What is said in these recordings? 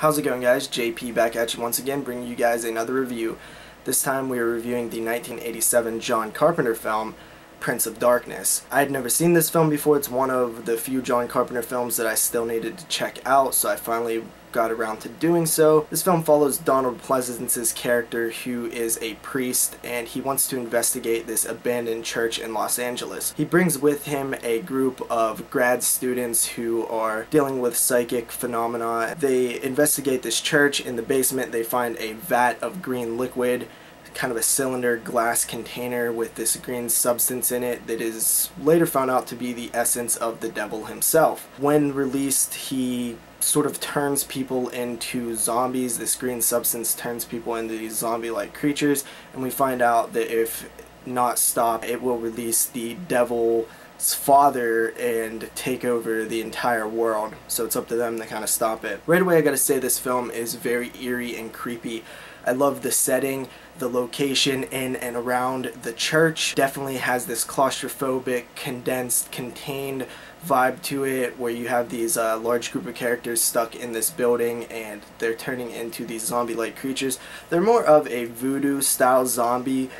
How's it going guys? JP back at you once again bringing you guys another review. This time we are reviewing the 1987 John Carpenter film Prince of Darkness. I had never seen this film before. It's one of the few John Carpenter films that I still needed to check out so I finally got around to doing so. This film follows Donald Pleasence's character who is a priest and he wants to investigate this abandoned church in Los Angeles. He brings with him a group of grad students who are dealing with psychic phenomena. They investigate this church. In the basement they find a vat of green liquid kind of a cylinder glass container with this green substance in it that is later found out to be the essence of the devil himself. When released, he sort of turns people into zombies. This green substance turns people into these zombie-like creatures, and we find out that if not stopped, it will release the devil's father and take over the entire world. So it's up to them to kind of stop it. Right away, I gotta say this film is very eerie and creepy. I love the setting, the location in and around the church. Definitely has this claustrophobic, condensed, contained vibe to it where you have these uh, large group of characters stuck in this building and they're turning into these zombie-like creatures. They're more of a voodoo style zombie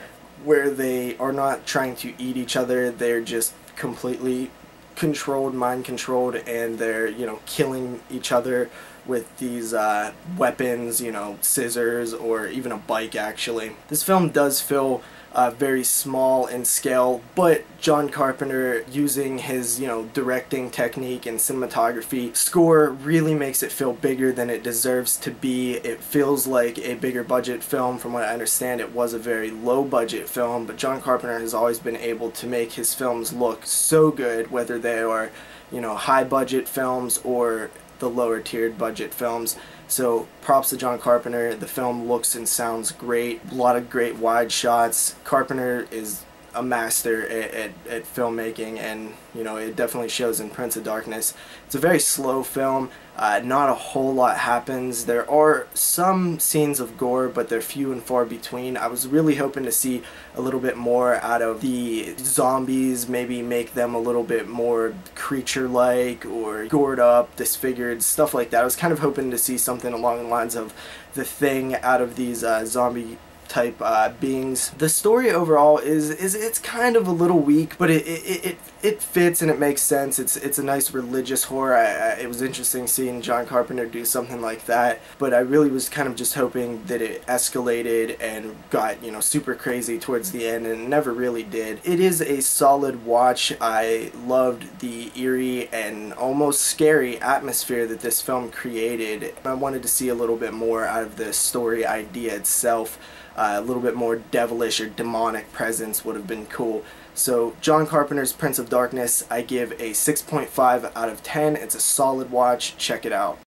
where they are not trying to eat each other, they're just completely controlled, mind controlled, and they're, you know, killing each other with these uh, weapons, you know, scissors, or even a bike actually. This film does feel uh, very small in scale, but John Carpenter using his, you know, directing technique and cinematography score really makes it feel bigger than it deserves to be. It feels like a bigger budget film. From what I understand, it was a very low budget film, but John Carpenter has always been able to make his films look so good, whether they are, you know, high budget films or the lower tiered budget films. So props to John Carpenter. The film looks and sounds great. A lot of great wide shots. Carpenter is a master at, at, at, filmmaking and you know it definitely shows in Prince of Darkness. It's a very slow film. Uh, not a whole lot happens. There are some scenes of gore but they're few and far between. I was really hoping to see a little bit more out of the zombies, maybe make them a little bit more creature-like or gored up, disfigured, stuff like that. I was kind of hoping to see something along the lines of the thing out of these uh, zombie type uh, beings. The story overall is is it's kind of a little weak, but it it, it, it fits and it makes sense. It's it's a nice religious horror. I, I, it was interesting seeing John Carpenter do something like that, but I really was kind of just hoping that it escalated and got you know super crazy towards the end, and never really did. It is a solid watch. I loved the eerie and almost scary atmosphere that this film created. I wanted to see a little bit more out of the story idea itself uh, a little bit more devilish or demonic presence would have been cool. So John Carpenter's Prince of Darkness, I give a 6.5 out of 10. It's a solid watch. Check it out.